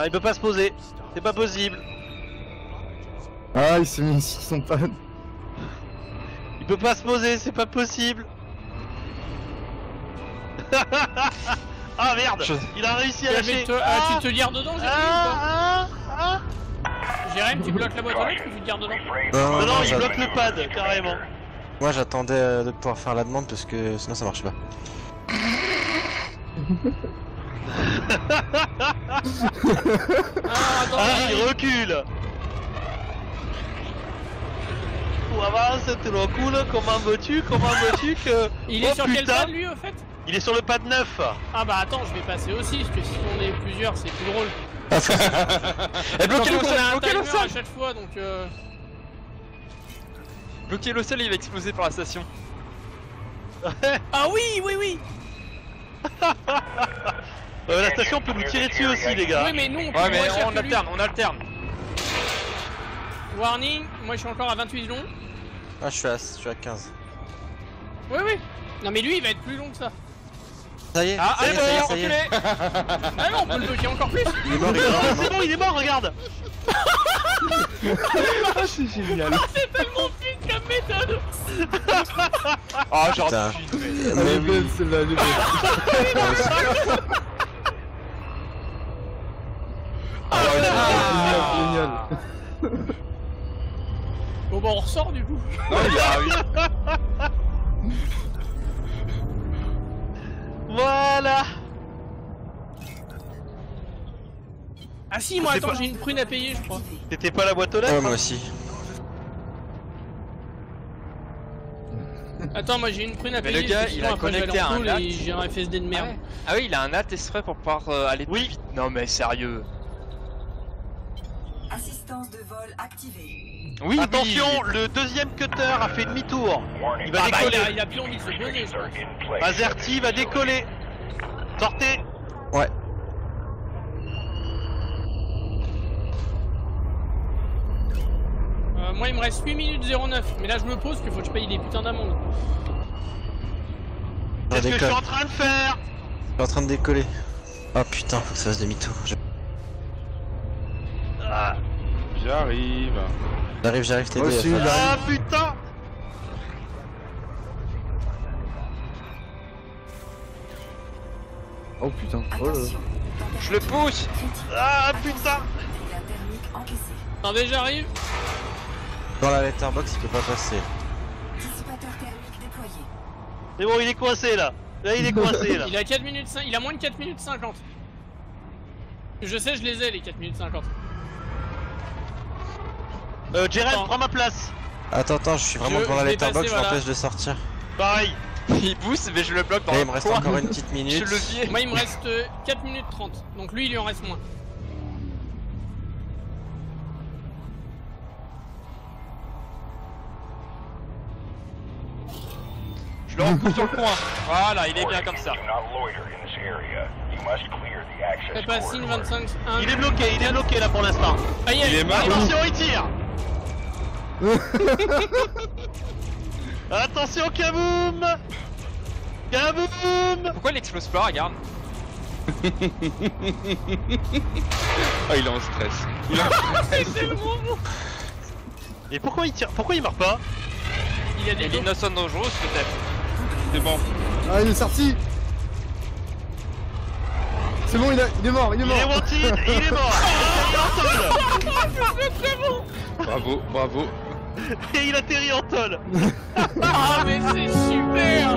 Ah, il peut pas se poser. C'est pas possible. Ah, il s'est mis sur son pad. Il peut pas se poser, c'est pas possible. ah merde Je- Il a réussi à Ah, lâcher. te- ah, tu te gardes dedans, ah, ah, pas Jérémy, tu bloques la boîte aux lettres ou tu te gardes dedans Non, non, il j'a- bloque le pad, carrément. Moi j'attendais euh, de pouvoir faire la demande parce que sinon ça marche pas. Ah, attends, Ah, il recule. Tu avances, tu recules, comment veux-tu, comment veux-tu que... Il est Oh, sur quel pad lui au fait? Il est sur le pad 9 Ah bah attends, je vais passer aussi, parce que si on est plusieurs, c'est plus drôle. Eh, bloquez le sol, bloquez le sol à chaque fois, donc euh... Bloquez le sol, il va exploser par la station. Ah oui, oui, oui Euh, La station peut nous tirer dessus aussi, les gars. Oui, mais nous, on peut Ouais, mais on alterne, on alterne. Warning, moi je suis encore à 28 secondes. Ah je suis à, je suis à 15. Oui, oui. Non, mais lui, il va être plus long que ça. Ça y est, Ah, ça y allez, est, ça y est, bon, ça y est. reculez Ah non, on peut le bloquer encore plus. Il est mort, il est Ah, mort, c'est bon, il est mort, regarde Ah, c'est génial. C'est tellement fun comme méthode. Ah, genre Putain. mais- oui. celle-là, elle est belle. Ah, Génial, génial. Bon, bah on ressort du coup. Non, ah oui. Voilà Ah si, moi attends, pas- j'ai une prune à payer, je crois. C'était pas la boîte aux lettres Ouais, moi aussi. Attends, moi j'ai une prune à Mais payer. le gars, il a connecté un j'ai un FSD de Ah, merde. ouais. Ah oui, il a un exprès pour pouvoir euh, aller plus Oui. vite. Non mais sérieux. Assistance de vol activée. Oui, Attention, oui. le deuxième cutter a fait demi-tour. Il va Ah bah il décoller. a, il a plus envie de se poser. Azerty va décoller. Sortez Ouais. Euh, moi il me reste 8 minutes 09, mais là je me pose qu'il faut que je paye des putains d'amendes. Je C'est ce que je suis en train de faire Je suis en train de décoller. Oh putain, faut que ça fasse demi-tour. J'arrive. J'arrive, j'arrive, t'aider. J'arrive. ah, putain Oh putain. Oh là. Je le pousse. Ah putain. Attendez, j'arrive. Dans la letterbox, il peut pas passer. Dissipateur thermique déployé. C'est bon, il est coincé là Là, il est coincé là Il a 4 minutes 5, il a moins de 4 minutes 50. Je sais, je les ai les 4 minutes 50. Euh, Attends. prends ma place Attends, attends, je suis vraiment Je- devant la letterbox, je voilà. l'empêche de sortir. Pareil Il pousse, mais je le bloque dans Là, le il me reste encore une petite Je minute. levier. Moi il me reste euh, 4 minutes 30, donc lui il lui en reste moins. Je le repousse sur le coin. Voilà, il est bien comme ça. Fais pas signe 25, 1. Il est bloqué, il est bloqué là pour l'instant Aïe Il aïe est mort. Attention, il tire Attention, kaboum Kaboum Pourquoi il explose pas, regarde? Ah, il est en stress. Il est en- C'est tellement bon Et pourquoi il tire Pourquoi il meurt pas? Il y a des Et dos. l'innocent dangereuse peut-être. C'est bon. Ah, il est sorti. C'est bon, il, a... il est mort, il est Il mort. est wanted, il est mort Il Bravo, bravo. Et il atterrit en tôle. Ah mais c'est super